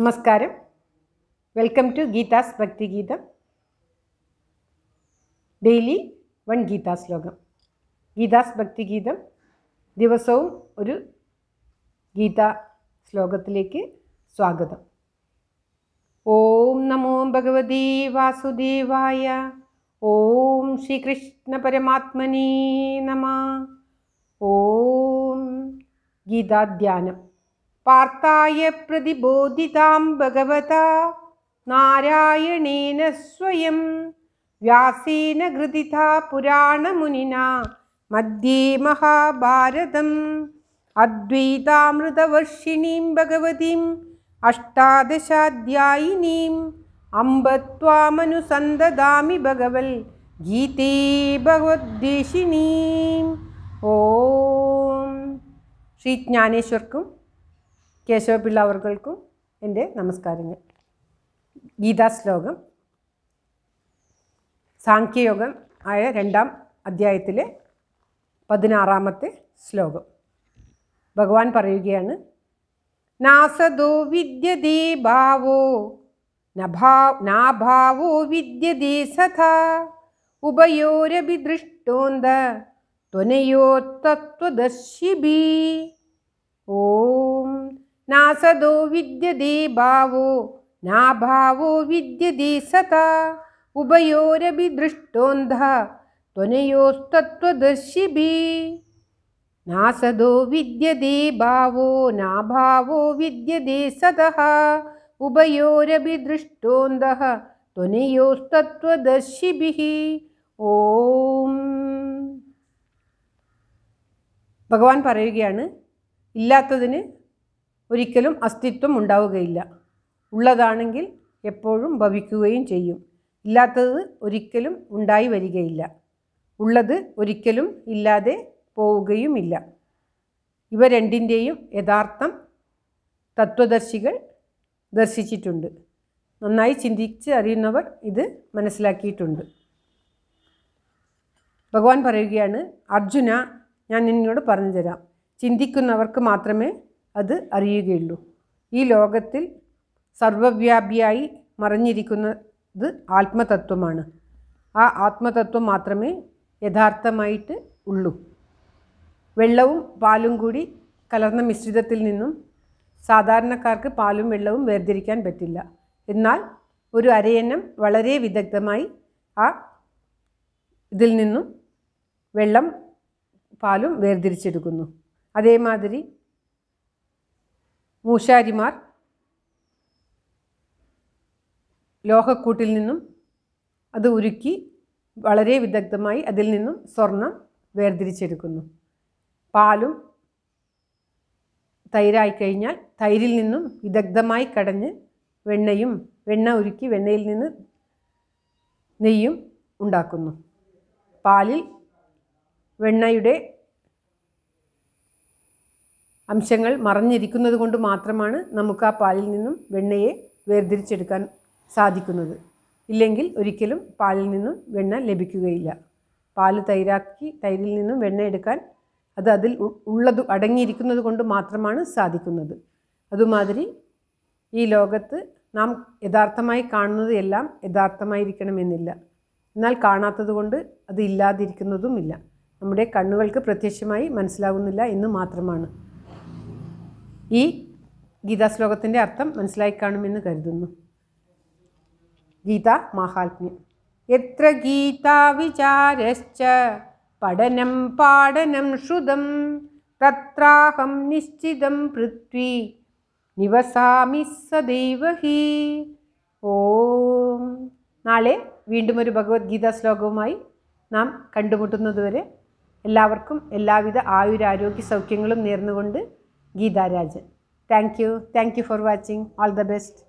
നമസ്കാരം. Welcome to Geetha's Bhakthigeetham. Daily one Gita ശ്ലോകം. ഗീതാസ് ഭക്തിഗീതം ദിവസവും ഒരു ഗീതാ ശ്ലോകത്തിലേക്ക് സ്വാഗതം. ഓം നമോ ഭഗവതി വാസുദേവായ ഓം ശ്രീകൃഷ്ണ പരമാത്മനേ നമ ഓം ഗീതാധ്യാനം पार्थाय प्रतिबोधितां भगवता। नारायणेन स्वयं व्यासेन घृदिता पुराणमुनिना मध्ये महाभारतम्। अद्वैतामृतवर्षिणीं भगवतीम् अष्टादशाध्यायिनीम् अम्ब त्वामनुसन्ददामि भगवल् गीते भगवद्देशिनीम्। ॐ श्रीज्ञानेश्वर्कम् കേശവപിള്ള അവർക്കും എന്റെ നമസ്കാരങ്ങൾ. ഗീതാ ശ്ലോകം. സാഖ്യയോഗം ആയ രണ്ടാം അധ്യായത്തിലെ പതിനാറാമത്തെ ശ്ലോകം. ഭഗവാൻ പറയുകയാണ് നാസദോ വിദ്യതേ ഭാവോ നഭാ നാഭാവോ വിദ്യതേ സഥാ ഉഭയോരഭി ദൃഷ്ടോന്ത ത്വനയോ തത്വദർശിബി ഓം നാസദോ വിദ്യതേ ഭാവോ നാഭാവോ വിദ്യതേ സതാ ഉഭയോരപി ദൃഷ്ടോന്ധ ത്വനയോസ്തത്വദർശിഭി നാസദോ വിദ്യതേ ഭാവോ നാഭാവോ വിദ്യതേ സതഃ ഉഭയോരപി ദൃഷ്ടോന്ധ ത്വനയോസ്തത്വദർശിഭി ഓം ഭഗവാൻ പറയുകയാണ് ഇല്ലാത്തതിന് ഒരിക്കലും അസ്തിത്വം ഉണ്ടാവുകയില്ല. ഉള്ളതാണെങ്കിൽ എപ്പോഴും ഭവിക്കുകയും ചെയ്യും. ഇല്ലാത്തത് ഒരിക്കലും ഉണ്ടായി വരികയില്ല. ഉള്ളത് ഒരിക്കലും ഇല്ലാതെ പോവുകയുമില്ല. ഇവ രണ്ടിന്റെയും യഥാർത്ഥം തത്വദർശികൾ ദർശിച്ചിട്ടുണ്ട്. നന്നായി ചിന്തിച്ച് അറിയുന്നവർ ഇത് മനസ്സിലാക്കിയിട്ടുണ്ട്. ഭഗവാൻ പറയുകയാണ് അർജുന ഞാൻ നിന്നോട് പറഞ്ഞു തരാം ചിന്തിക്കുന്നവർക്ക് മാത്രമേ അത് അറിയുകയുള്ളൂ. ഈ ലോകത്തിൽ സർവവ്യാപിയായി മറഞ്ഞിരിക്കുന്നത് ആത്മതത്വമാണ്. ആ ആത്മതത്വം മാത്രമേ യഥാർത്ഥമായിട്ട് ഉള്ളൂ. വെള്ളവും പാലും കൂടി കലർന്ന മിശ്രിതത്തിൽ നിന്നും സാധാരണക്കാർക്ക് പാലും വെള്ളവും വേർതിരിക്കാൻ പറ്റില്ല. എന്നാൽ ഒരു അരയന്നം വളരെ വിദഗ്ധമായി ആ ഇതിൽ നിന്നും വെള്ളം പാലും വേർതിരിച്ചെടുക്കുന്നു. അതേമാതിരി മൂശാരിമാർ ലോഹക്കൂട്ടിൽ നിന്നും അത് ഉരുക്കി വളരെ വിദഗ്ധമായി അതിൽ നിന്നും സ്വർണം വേർതിരിച്ചെടുക്കുന്നു. പാലും തൈരായി കഴിഞ്ഞാൽ തൈരിൽ നിന്നും വിദഗ്ധമായി കടഞ്ഞ് വെണ്ണയും വെണ്ണ ഉരുക്കി വെണ്ണയിൽ നിന്ന് നെയ്യും ഉണ്ടാക്കുന്നു. പാലിൽ വെണ്ണയുടെ അംശങ്ങൾ മറഞ്ഞിരിക്കുന്നത് കൊണ്ട് മാത്രമാണ് നമുക്ക് ആ പാലിൽ നിന്നും വെണ്ണയെ വേർതിരിച്ചെടുക്കാൻ സാധിക്കുന്നത്. ഇല്ലെങ്കിൽ ഒരിക്കലും പാലിൽ നിന്നും വെണ്ണ ലഭിക്കുകയില്ല. പാൽ തൈരാക്കി തൈരിൽ നിന്നും വെണ്ണ എടുക്കാൻ അത് അതിൽ ഉള്ളത് അടങ്ങിയിരിക്കുന്നത് കൊണ്ട് മാത്രമാണ് സാധിക്കുന്നത്. അതുമാതിരി ഈ ലോകത്ത് നാം യഥാർത്ഥമായി കാണുന്നത് എല്ലാം യഥാർത്ഥമായിരിക്കണമെന്നില്ല. എന്നാൽ കാണാത്തത് കൊണ്ട് അത് ഇല്ലാതിരിക്കുന്നതുമില്ല. നമ്മുടെ കണ്ണുകൾക്ക് പ്രത്യക്ഷമായി മനസ്സിലാകുന്നില്ല എന്ന് മാത്രമാണ്. ഈ ഗീതാശ്ലോകത്തിന്റെ അർത്ഥം മനസ്സിലായി കാണുമെന്ന് കരുതുന്നു. ഗീത മാഹാത്മ്യം. എത്ര ഗീതാ വിചാരശ്ച പഠനം പാഠനം ശ്രുതം തത്രാഹം നിശ്ചിതം പൃഥ്വി നിവസാമി സദൈവ ഹി ഓം. നാളെ വീണ്ടും ഒരു ഭഗവത്ഗീത ശ്ലോകവുമായി നാം കണ്ടുമുട്ടുന്നതുവരെ എല്ലാവർക്കും എല്ലാവിധ ആയുരാരോഗ്യ സൗഖ്യങ്ങളും നേർന്നുകൊണ്ട് Geeta Rajan. Thank you. Thank you for watching. All the best.